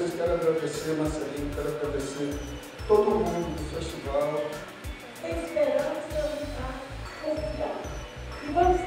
vocês, quero agradecer Marcelinho, quero agradecer todo mundo do festival. Tem Esperança, confiança. E vamos